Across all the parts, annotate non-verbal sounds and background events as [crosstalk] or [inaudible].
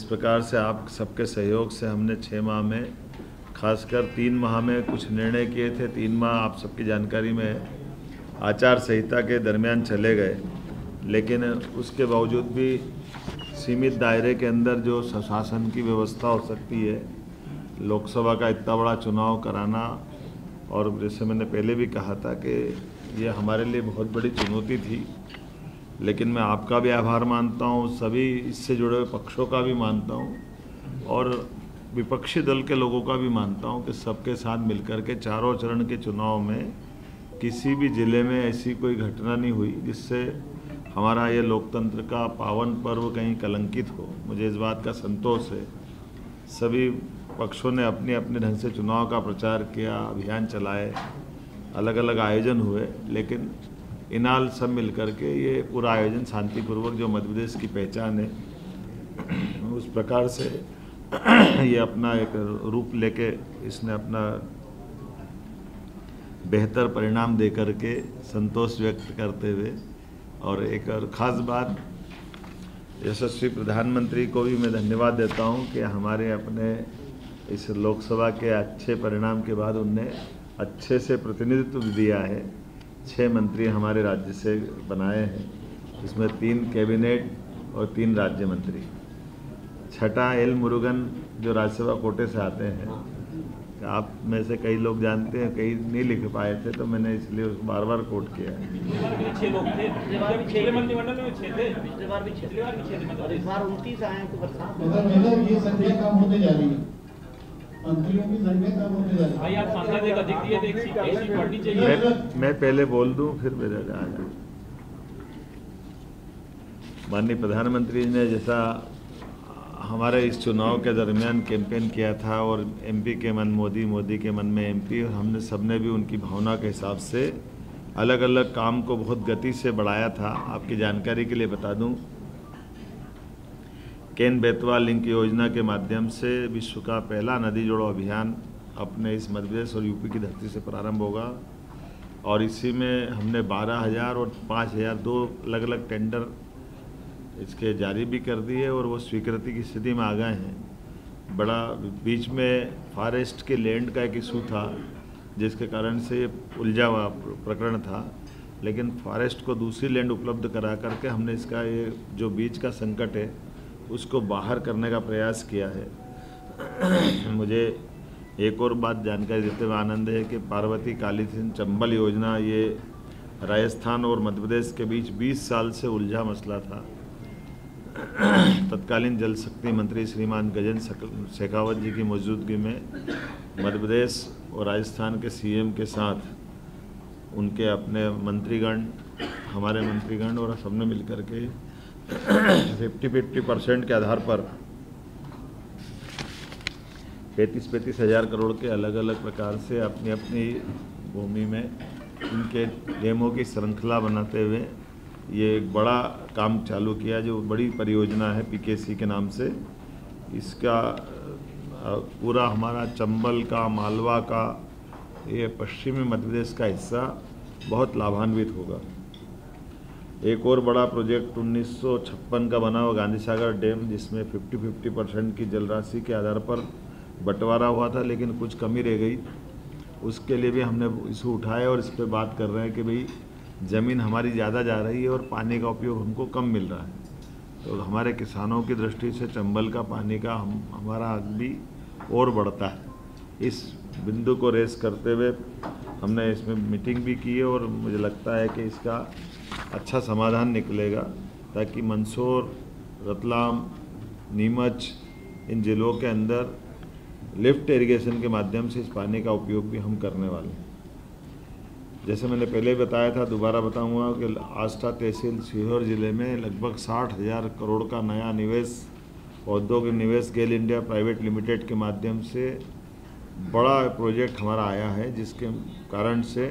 इस प्रकार से आप सबके सहयोग से हमने छः माह में, खासकर तीन माह में कुछ निर्णय किए थे। तीन माह आप सबकी जानकारी में आचार संहिता के दरमियान चले गए। लेकिन उसके बावजूद भी सीमित दायरे के अंदर जो शासन की व्यवस्था हो सकती है, लोकसभा का इतना बड़ा चुनाव कराना और जैसे मैंने पहले भी कहा था कि ये हमारे लिए बहुत बड़ी चुनौती थी। लेकिन मैं आपका भी आभार मानता हूँ, सभी इससे जुड़े हुए पक्षों का भी मानता हूँ और विपक्षी दल के लोगों का भी मानता हूँ कि सबके साथ मिलकर के चारों चरण के चुनाव में किसी भी ज़िले में ऐसी कोई घटना नहीं हुई जिससे हमारा ये लोकतंत्र का पावन पर्व कहीं कलंकित हो। मुझे इस बात का संतोष है। सभी पक्षों ने अपने अपने ढंग से चुनाव का प्रचार किया, अभियान चलाए अलग अलग आयोजन हुए, लेकिन इनाल सब मिल के ये पूरा आयोजन शांतिपूर्वक जो मध्य प्रदेश की पहचान है, उस प्रकार से [clears throat] ये अपना एक रूप लेके इसने अपना बेहतर परिणाम दे करके संतोष व्यक्त करते हुए और एक और ख़ास बात, यशस्वी प्रधानमंत्री को भी मैं धन्यवाद देता हूँ कि हमारे अपने इस लोकसभा के अच्छे परिणाम के बाद उनने अच्छे से प्रतिनिधित्व दिया है। छः मंत्री हमारे राज्य से बनाए हैं इसमें तीन कैबिनेट और तीन राज्य मंत्री। छठा एल मुरुगन जो राज्यसभा कोटे से आते हैं आप में से कई लोग जानते हैं कई नहीं लिख पाए थे तो मैंने इसलिए उसको बार बार कोट किया। है छह लोग थे पिछले मंत्रिमंडल में मैं पहले बोल दूँ फिर मेरे आ जाऊँ माननीय प्रधानमंत्री जी ने जैसा हमारे इस चुनाव के दरमियान कैंपेन किया था और एमपी के मन मोदी मोदी के मन में एमपी और हमने सबने भी उनकी भावना के हिसाब से अलग अलग काम को बहुत गति से बढ़ाया था। आपकी जानकारी के लिए बता दूँ केन बेतवा लिंक योजना के माध्यम से विश्व का पहला नदी जोड़ो अभियान अपने इस मध्य प्रदेश और यूपी की धरती से प्रारंभ होगा। और इसी में हमने 12,000 और 5,000 दो अलग अलग टेंडर इसके जारी भी कर दिए और वो स्वीकृति की स्थिति में आ गए हैं। बड़ा बीच में फॉरेस्ट के लैंड का एक इशू था जिसके कारण से ये उलझा हुआ प्रकरण था। लेकिन फॉरेस्ट को दूसरी लैंड उपलब्ध करा करके हमने इसका ये जो बीच का संकट है उसको बाहर करने का प्रयास किया है। [clears throat] मुझे एक और बात जानकारी देते हुए आनंद है कि पार्वती काली सिंह चंबल योजना ये राजस्थान और मध्य प्रदेश के बीच 20 साल से उलझा मसला था। [clears throat] तत्कालीन जल शक्ति मंत्री श्रीमान गजन शेखावत जी की मौजूदगी में मध्य प्रदेश और राजस्थान के सीएम के साथ उनके अपने मंत्रीगण, हमारे मंत्रीगण और सबने मिलकर के फिफ्टी फिफ्टी परसेंट के आधार पर पैंतीस पैंतीस हज़ार करोड़ के अलग अलग प्रकार से अपनी अपनी भूमि में इनके डेमो की श्रृंखला बनाते हुए ये एक बड़ा काम चालू किया, जो बड़ी परियोजना है पीकेसी के नाम से। इसका पूरा हमारा चंबल का, मालवा का, ये पश्चिमी मध्य प्रदेश का हिस्सा बहुत लाभान्वित होगा। एक और बड़ा प्रोजेक्ट 1956 का बना हुआ गांधी सागर डैम, जिसमें 50-50 परसेंट की जलराशि के आधार पर बंटवारा हुआ था, लेकिन कुछ कमी रह गई। उसके लिए भी हमने इशू उठाया और इस पर बात कर रहे हैं कि भाई, ज़मीन हमारी ज़्यादा जा रही है और पानी का उपयोग हमको कम मिल रहा है। तो हमारे किसानों की दृष्टि से चंबल का पानी का हम, हमारा हक भी और बढ़ता है। इस बिंदु को रेस करते हुए हमने इसमें मीटिंग भी की है और मुझे लगता है कि इसका अच्छा समाधान निकलेगा ताकि मंदसौर रतलाम, नीमच, इन ज़िलों के अंदर लिफ्ट इरिगेशन के माध्यम से इस पानी का उपयोग भी हम करने वाले हैं। जैसे मैंने पहले बताया था, दोबारा बताऊँगा कि आस्था तहसील सीहोर ज़िले में लगभग साठ हज़ार करोड़ का नया निवेश, औद्योगिक निवेश गेल इंडिया प्राइवेट लिमिटेड के माध्यम से बड़ा प्रोजेक्ट हमारा आया है, जिसके कारण से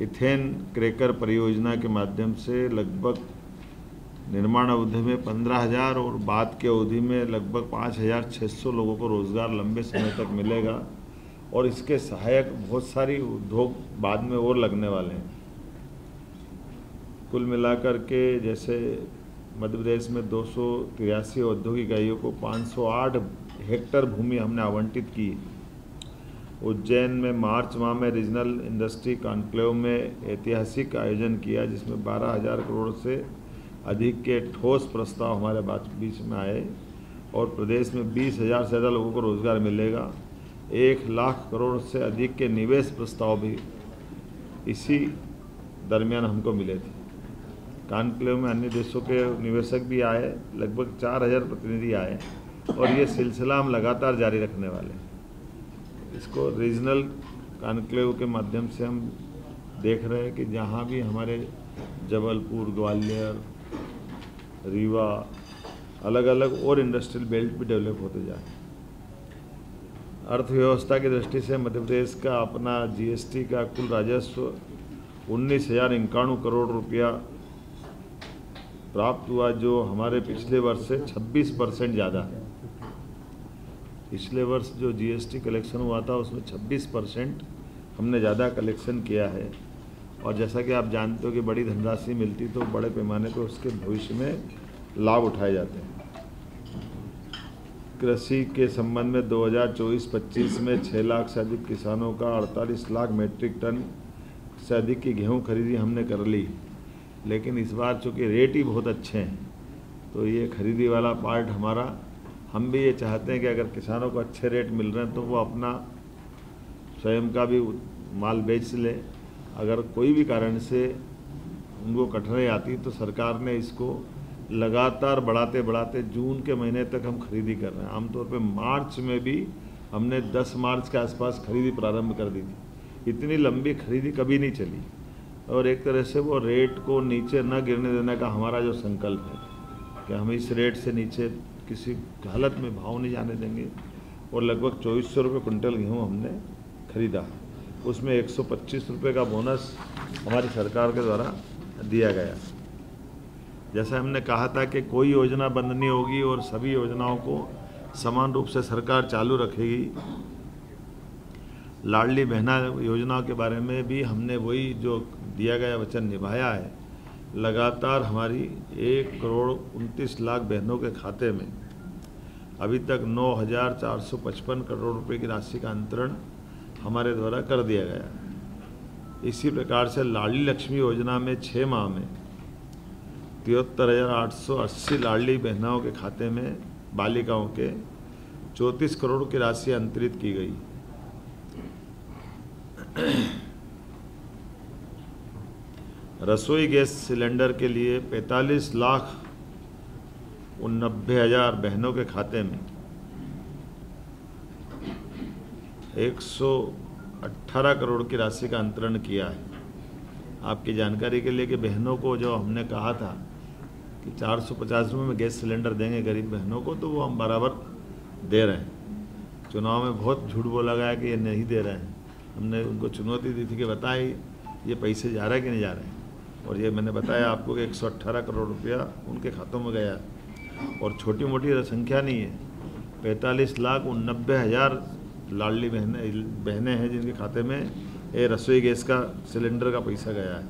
इथेन क्रेकर परियोजना के माध्यम से लगभग निर्माण अवधि में पंद्रह हज़ार और बाद की अवधि में लगभग पाँच हज़ार छः सौ लोगों को रोज़गार लंबे समय तक मिलेगा और इसके सहायक बहुत सारी उद्योग बाद में और लगने वाले हैं। कुल मिलाकर के जैसे मध्य प्रदेश में दो सौ तिरासी औद्योगिक इकाइयों को 508 हेक्टर भूमि हमने आवंटित की। उज्जैन में मार्च माह में रीजनल इंडस्ट्री कॉन्क्लेव में ऐतिहासिक आयोजन किया, जिसमें बारह हज़ार करोड़ से अधिक के ठोस प्रस्ताव हमारे बीच में आए और प्रदेश में बीस हज़ार से ज़्यादा लोगों को रोज़गार मिलेगा। एक लाख करोड़ से अधिक के निवेश प्रस्ताव भी इसी दरमियान हमको मिले थे। कॉन्क्लेव में अन्य देशों के निवेशक भी आए, लगभग चार हज़ार प्रतिनिधि आए और ये सिलसिला हम लगातार जारी रखने वाले हैं। इसको रीजनल कॉन्क्लेव के माध्यम से हम देख रहे हैं कि जहाँ भी हमारे जबलपुर, ग्वालियर, रीवा अलग अलग और इंडस्ट्रियल बेल्ट भी डेवलप होते जाए अर्थव्यवस्था की दृष्टि से मध्य प्रदेश का अपना जीएसटी का कुल राजस्व उन्नीस हज़ार इक्यानवे करोड़ रुपया प्राप्त हुआ, जो हमारे पिछले वर्ष से 26 परसेंट ज़्यादा है। पिछले वर्ष जो जीएसटी कलेक्शन हुआ था, उसमें 26 परसेंट हमने ज़्यादा कलेक्शन किया है। और जैसा कि आप जानते हो कि बड़ी धनराशि मिलती तो बड़े पैमाने पर उसके भविष्य में लाभ उठाए जाते हैं। कृषि के संबंध में 2024-25 में 6 लाख से अधिक किसानों का 48 लाख मेट्रिक टन से अधिक की गेहूँ खरीदी हमने कर ली। लेकिन इस बार चूँकि रेट ही बहुत अच्छे हैं तो ये खरीदी वाला पार्ट हमारा हम भी ये चाहते हैं कि अगर किसानों को अच्छे रेट मिल रहे हैं तो वो अपना स्वयं का भी माल बेच ले। अगर कोई भी कारण से उनको कठिनाई आती तो सरकार ने इसको लगातार बढ़ाते बढ़ाते जून के महीने तक हम खरीदी कर रहे हैं। आमतौर पे मार्च में भी हमने 10 मार्च के आसपास खरीदी प्रारंभ कर दी थी। इतनी लंबी खरीदी कभी नहीं चली। और एक तरह से वो रेट को नीचे न गिरने देने का हमारा जो संकल्प है कि हम इस रेट से नीचे किसी हालत में भाव नहीं जाने देंगे। और लगभग चौबीस सौ रुपये कुंटल गेहूँ हमने खरीदा। उसमें एक सौ पच्चीस रुपये का बोनस हमारी सरकार के द्वारा दिया गया। जैसा हमने कहा था कि कोई योजना बंद नहीं होगी और सभी योजनाओं को समान रूप से सरकार चालू रखेगी। लाडली बहना योजना के बारे में भी हमने वही जो दिया गया वचन निभाया है। लगातार हमारी एक करोड़ उनतीस लाख बहनों के खाते में अभी तक नौ हज़ार चार सौ पचपन करोड़ रुपए की राशि का अंतरण हमारे द्वारा कर दिया गया इसी प्रकार से लाडली लक्ष्मी योजना में छः माह में तिहत्तर हज़ार आठ सौ अस्सी लाडली बहनाओं के खाते में बालिकाओं के चौंतीस करोड़ की राशि अंतरित की गई। रसोई गैस सिलेंडर के लिए 45 लाख उनबे हज़ार बहनों के खाते में 118 करोड़ की राशि का अंतरण किया है। आपकी जानकारी के लिए कि बहनों को जो हमने कहा था कि चार सौ पचास रुपये में गैस सिलेंडर देंगे गरीब बहनों को तो वो हम बराबर दे रहे हैं। चुनाव में बहुत झूठ बोला गया कि ये नहीं दे रहे हैं। हमने उनको चुनौती दी थी कि बताए ये पैसे जा रहे हैं कि नहीं जा रहे हैं? और ये मैंने बताया आपको कि 118 करोड़ रुपया उनके खातों में गया और छोटी मोटी संख्या नहीं है, पैंतालीस लाख उनबे हज़ार लाडली बहने, बहनें हैं जिनके खाते में ये रसोई गैस का सिलेंडर का पैसा गया है।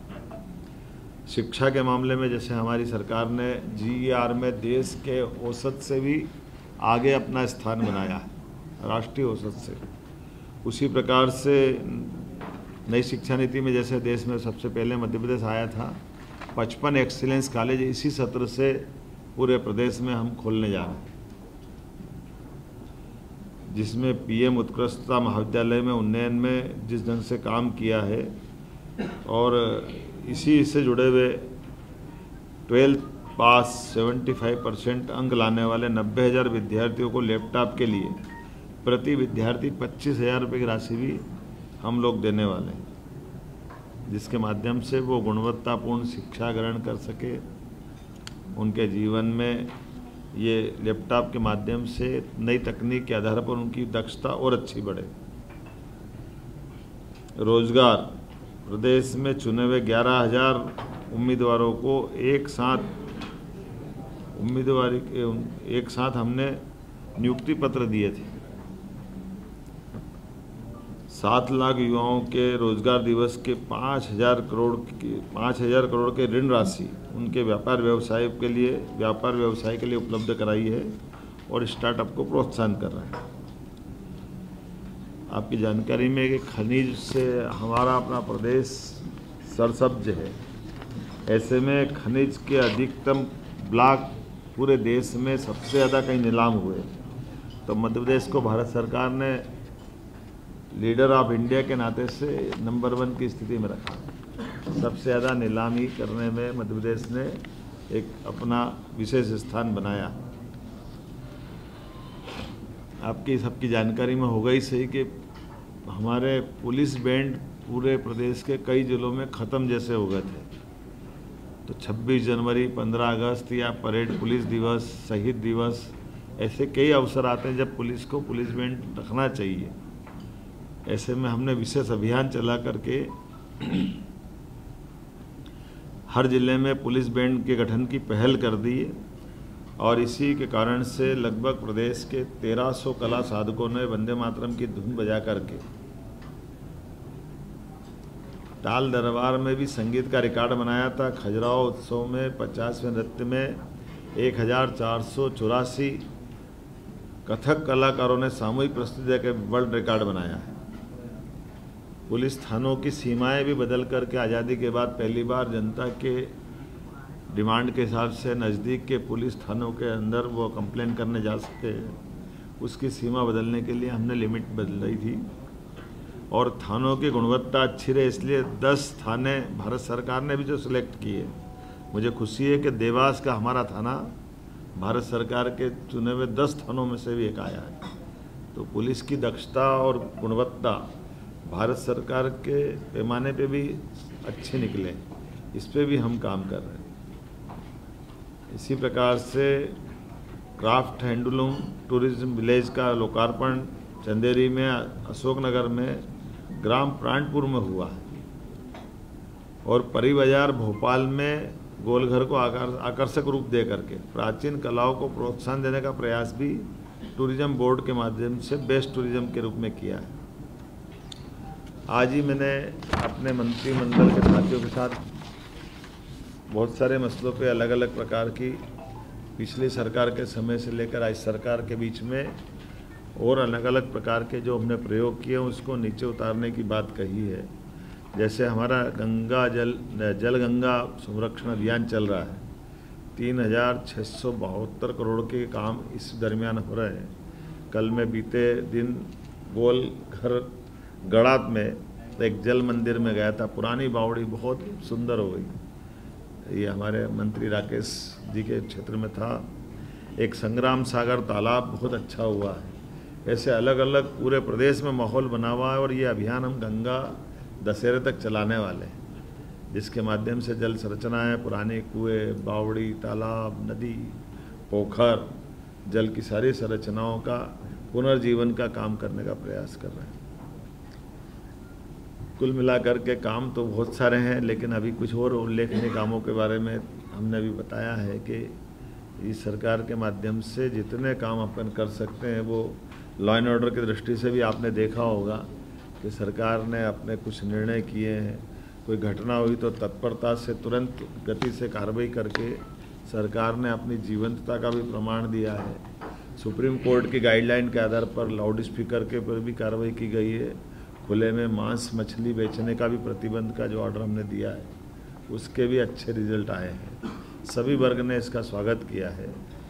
शिक्षा के मामले में जैसे हमारी सरकार ने जीईआर में देश के औसत से भी आगे अपना स्थान बनाया है, राष्ट्रीय औसत से। उसी प्रकार से नई शिक्षा नीति में जैसे देश में सबसे पहले मध्य प्रदेश आया था, पचपन एक्सीलेंस कॉलेज इसी सत्र से पूरे प्रदेश में हम खोलने जा रहे हैं। जिसमें पीएम उत्कृष्टता महाविद्यालय में उन्नयन में जिस ढंग से काम किया है और इसी से जुड़े हुए ट्वेल्थ पास 75 परसेंट अंक लाने वाले नब्बे हज़ार विद्यार्थियों को लैपटॉप के लिए प्रति विद्यार्थी पच्चीस हज़ार रुपये की राशि भी हम लोग देने वाले हैं, जिसके माध्यम से वो गुणवत्तापूर्ण शिक्षा ग्रहण कर सके, उनके जीवन में ये लैपटॉप के माध्यम से नई तकनीक के आधार पर उनकी दक्षता और अच्छी बढ़े। रोज़गार, प्रदेश में चुने हुए ग्यारह हज़ार उम्मीदवारों को एक साथ, उम्मीदवारी एक साथ हमने नियुक्ति पत्र दिए थे। सात लाख युवाओं के रोज़गार दिवस के पाँच हज़ार करोड़ के, पाँच हज़ार करोड़ के ऋण राशि उनके व्यापार व्यवसाय के लिए, व्यापार व्यवसाय के लिए उपलब्ध कराई है और स्टार्टअप को प्रोत्साहन कर रहे हैं। आपकी जानकारी में कि खनिज से हमारा अपना प्रदेश सरसब्ज है। ऐसे में खनिज के अधिकतम ब्लॉक पूरे देश में सबसे ज़्यादा कहीं नीलाम हुए। तो मध्य प्रदेश को भारत सरकार ने लीडर ऑफ़ इंडिया के नाते से नंबर वन की स्थिति में रखा। सबसे ज़्यादा नीलामी करने में मध्य प्रदेश ने एक अपना विशेष स्थान बनाया। आपकी सबकी जानकारी में होगा ही सही कि हमारे पुलिस बैंड पूरे प्रदेश के कई जिलों में ख़त्म जैसे हो गए थे। तो 26 जनवरी 15 अगस्त या परेड पुलिस दिवस, शहीद दिवस, ऐसे कई अवसर आते हैं जब पुलिस को पुलिस बैंड रखना चाहिए। ऐसे में हमने विशेष अभियान चला करके हर ज़िले में पुलिस बैंड के गठन की पहल कर दी है। और इसी के कारण से लगभग प्रदेश के 1300 कला साधकों ने वंदे मातरम की धुन बजा करके ताल दरबार में भी संगीत का रिकॉर्ड बनाया था। खजुराहो उत्सव में, पचासवें नृत्य में, एक हज़ार चार सौ चौरासी कथक कलाकारों ने सामूहिक प्रस्तुति के वर्ल्ड रिकॉर्ड बनाया है। पुलिस थानों की सीमाएँ भी बदल करके आज़ादी के बाद पहली बार जनता के डिमांड के हिसाब से नज़दीक के पुलिस थानों के अंदर वो कंप्लेन करने जा सकते हैं। उसकी सीमा बदलने के लिए हमने लिमिट बदलाई थी। और थानों की गुणवत्ता अच्छी रहे, इसलिए 10 थाने भारत सरकार ने भी जो सिलेक्ट किए। मुझे खुशी है कि देवास का हमारा थाना भारत सरकार के चुने हुए 10 थानों में से भी एक आया है। तो पुलिस की दक्षता और गुणवत्ता भारत सरकार के पैमाने पे भी अच्छे निकले, इस पर भी हम काम कर रहे हैं। इसी प्रकार से क्राफ्ट हैंडलूम टूरिज़्म विलेज का लोकार्पण चंदेरी में, अशोकनगर में, ग्राम प्राणपुर में हुआ है। और परी बाज़ार भोपाल में गोलघर को आकार, आकर्षक रूप दे करके प्राचीन कलाओं को प्रोत्साहन देने का प्रयास भी टूरिज़्म बोर्ड के माध्यम से बेस्ट टूरिज़्म के रूप में किया है। आज ही मैंने अपने मंत्रिमंडल के साथियों के साथ बहुत सारे मसलों पे अलग अलग प्रकार की पिछली सरकार के समय से लेकर आज सरकार के बीच में और अलग अलग प्रकार के जो हमने प्रयोग किए उसको नीचे उतारने की बात कही है। जैसे हमारा गंगा जल जल गंगा संरक्षण अभियान चल रहा है। तीन हज़ार छः सौ बहत्तर करोड़ के काम इस दरमियान हो रहे हैं। कल मैं बीते दिन गोल घर गड़ात में, एक जल मंदिर में गया था। पुरानी बावड़ी बहुत सुंदर हो गई। ये हमारे मंत्री राकेश जी के क्षेत्र में था। एक संग्राम सागर तालाब बहुत अच्छा हुआ है। ऐसे अलग अलग पूरे प्रदेश में माहौल बना हुआ है और ये अभियान हम गंगा दशहरे तक चलाने वाले हैं। जिसके माध्यम से जल संरचनाएँ, पुराने कुएँ, बावड़ी, तालाब, नदी, पोखर, जल की सारी संरचनाओं का पुनर्जीवन का काम करने का प्रयास कर रहे हैं। कुल मिलाकर के काम तो बहुत सारे हैं, लेकिन अभी कुछ और उल्लेखनीय कामों के बारे में हमने अभी बताया है कि इस सरकार के माध्यम से जितने काम अपन कर सकते हैं, वो लॉ एंड ऑर्डर की दृष्टि से भी आपने देखा होगा कि सरकार ने अपने कुछ निर्णय किए हैं। कोई घटना हुई तो तत्परता से तुरंत गति से कार्रवाई करके सरकार ने अपनी जीवंतता का भी प्रमाण दिया है। सुप्रीम कोर्ट की गाइडलाइन के आधार पर लाउड स्पीकर के पर भी कार्रवाई की गई है। खुले में मांस मछली बेचने का भी प्रतिबंध का जो ऑर्डर हमने दिया है, उसके भी अच्छे रिज़ल्ट आए हैं। सभी वर्ग ने इसका स्वागत किया है।